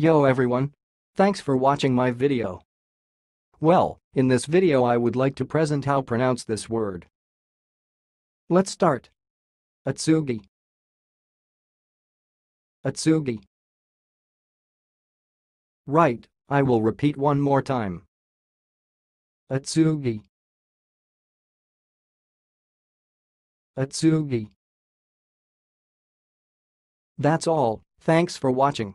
Yo everyone! Thanks for watching my video. Well, in this video I would like to present how pronounce this word. Let's start. Atsugi. Atsugi. Right, I will repeat one more time. Atsugi. Atsugi. That's all, thanks for watching.